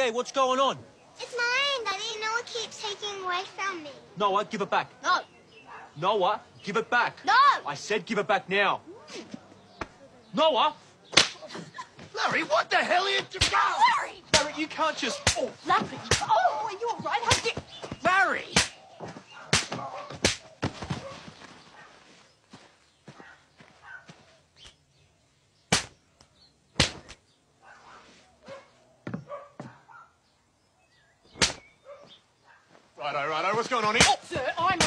Hey, what's going on? It's mine, Daddy. Noah keeps taking away from me. Noah, give it back. No. Noah, give it back. No. I said give it back now. Noah! Larry, what the hell are you... doing? Larry! Larry, you can't just... Oh, Larry! Oh, are you all right? How did you... Larry! Righto, righto, what's going on here? Oh, Sir, I'm